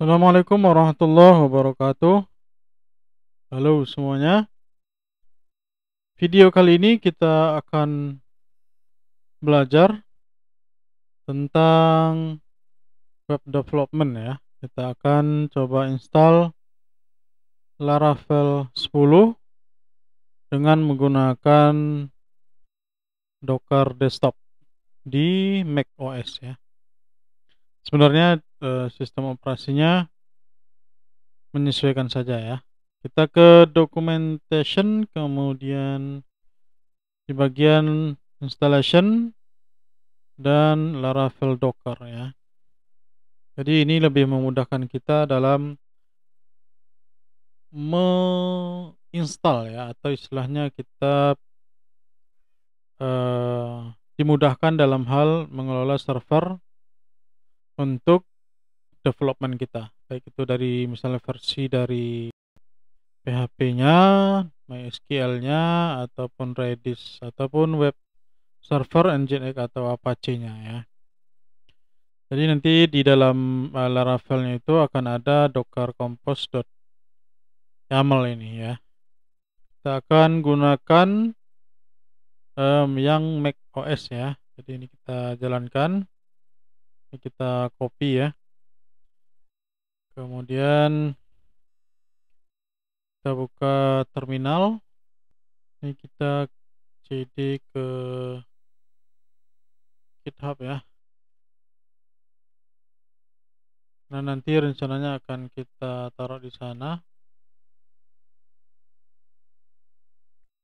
Assalamualaikum warahmatullahi wabarakatuh. Halo semuanya. Video kali ini kita akan belajar tentang web development ya. Kita akan coba install Laravel 10 dengan menggunakan Docker Desktop di Mac OS ya. Sebenarnya eh, sistem operasinya menyesuaikan saja ya. Kita ke documentation, kemudian di bagian installation dan Laravel Docker ya. Jadi ini lebih memudahkan kita dalam menginstal ya atau istilahnya kita uh, dimudahkan dalam hal mengelola server untuk development kita baik itu dari misalnya versi dari PHP-nya, MySQL-nya ataupun Redis ataupun web server Nginx atau Apache-nya ya. Jadi nanti di dalam uh, Laravel-nya itu akan ada docker compose.yaml ini ya. Kita akan gunakan um, yang Mac OS ya. Jadi ini kita jalankan. Ini kita copy ya. Kemudian kita buka terminal. Ini kita cd ke github ya. Nah nanti rencananya akan kita taruh di sana.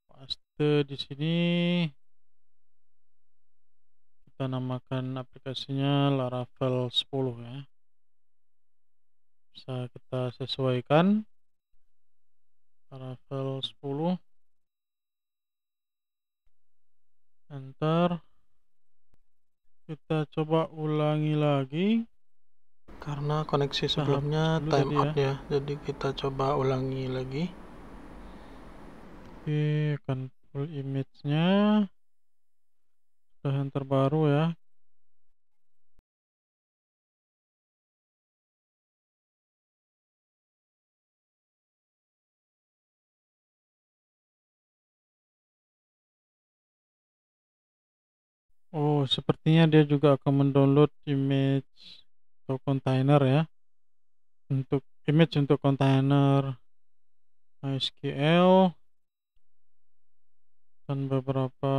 Paste di sini kita namakan aplikasinya Laravel 10 ya. Bisa kita sesuaikan. Laravel 10 enter. Kita coba ulangi lagi. Karena koneksi sebelumnya time out ya. ya jadi kita coba ulangi lagi. Oke akan full image nya yang terbaru ya Oh, sepertinya dia juga akan mendownload image atau container ya. Untuk image untuk container MySQL dan beberapa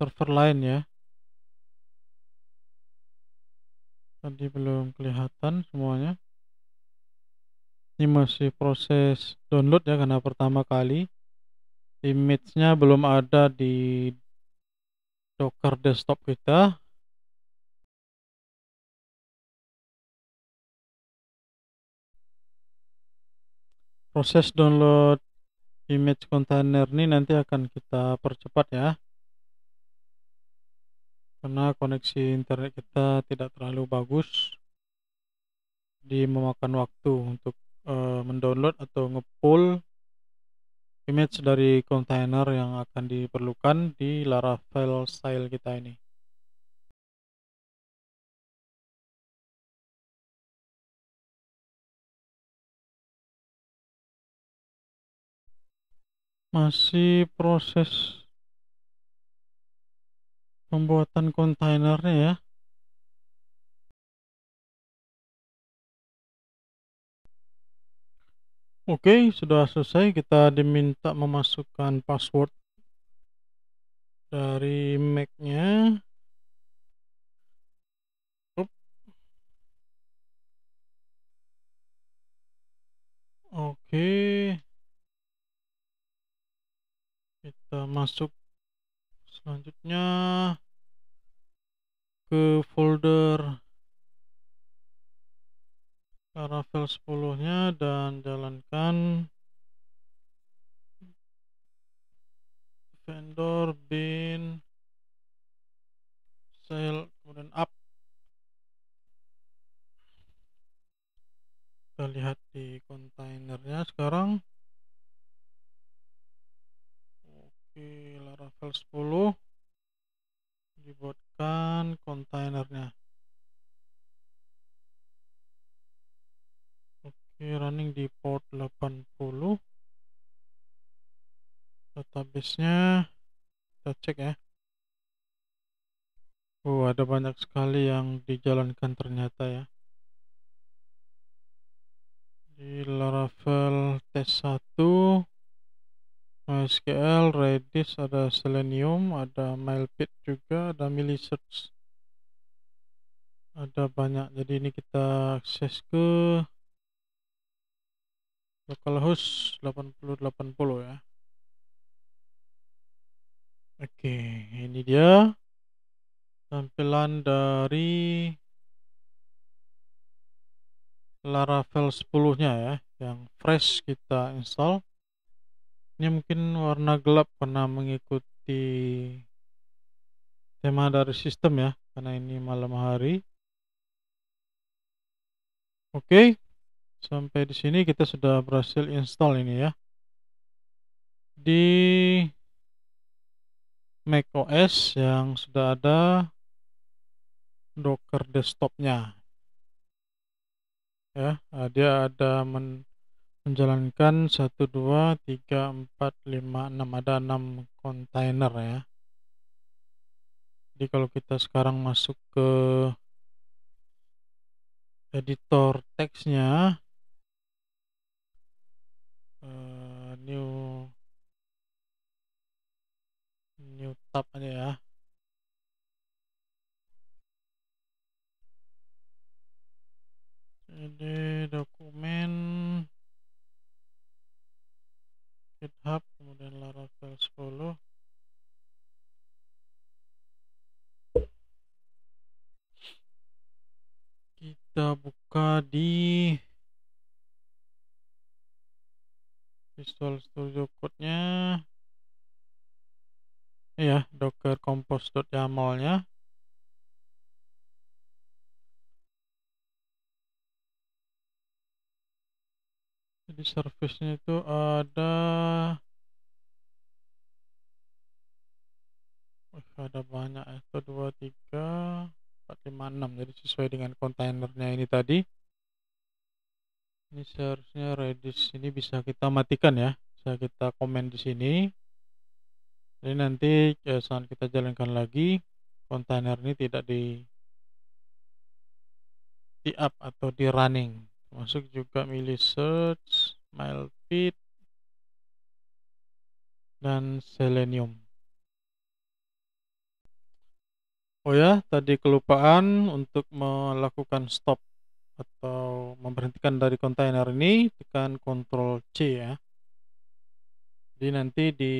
server lain ya. Tadi belum kelihatan semuanya. Ini masih proses download ya karena pertama kali image-nya belum ada di Docker desktop kita. Proses download image container ini nanti akan kita percepat ya. Karena koneksi internet kita tidak terlalu bagus. Di memakan waktu untuk uh, mendownload atau ngepull image dari kontainer yang akan diperlukan di Laravel style kita ini. Masih proses pembuatan kontainernya ya. Oke, sudah selesai. Kita diminta memasukkan password dari Mac-nya. Oke. Kita masuk selanjutnya ke folder Laravel 10 nya dan jalankan vendor bin sale kemudian up. Kita lihat di kontainernya sekarang level 10 dibuatkan kontainernya. Oke running di port 80 databasenya kita cek ya. Oh ada banyak sekali yang dijalankan ternyata ya. Di Laravel test 1 MySQL Redis, ada Selenium, ada Mailpit juga, ada Milisearch ada banyak. Jadi ini kita akses ke localhost 8080 ya. Oke ini dia. Tampilan dari Laravel 10 nya ya yang fresh kita install ini mungkin warna gelap karena mengikuti tema dari sistem ya karena ini malam hari. Oke sampai di sini kita sudah berhasil install ini ya. Di macOS yang sudah ada Docker desktopnya. Ya nah, dia ada men menjalankan 1 2 3 4 5 6 ada 6 kontainer ya. Jadi kalau kita sekarang masuk ke editor teksnya uh, new new tab aja ya jadi dokumen github kemudian laravel 10 kita buka di Visual Studio Code-nya. Ya docker compose.yaml-nya jadi service-nya itu ada ada banyak ya 1 2 3 4 5 6 jadi sesuai dengan kontainernya ini tadi. Ini seharusnya Redis ini bisa kita matikan ya. Bisa kita komen di sini. Jadi nanti ya, saat kita jalankan lagi. Kontainer ini tidak di di up atau di running. Termasuk juga milih search mailpit dan selenium oh ya tadi kelupaan untuk melakukan stop atau memberhentikan dari kontainer ini tekan Ctrl C ya. Jadi nanti di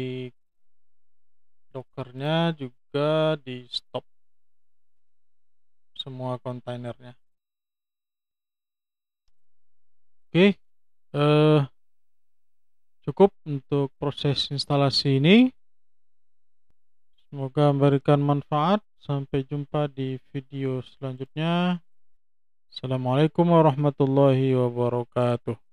dockernya juga di stop semua kontainernya. Oke eh, cukup untuk proses instalasi ini semoga memberikan manfaat. Sampai jumpa di video selanjutnya. Assalamualaikum warahmatullahi wabarakatuh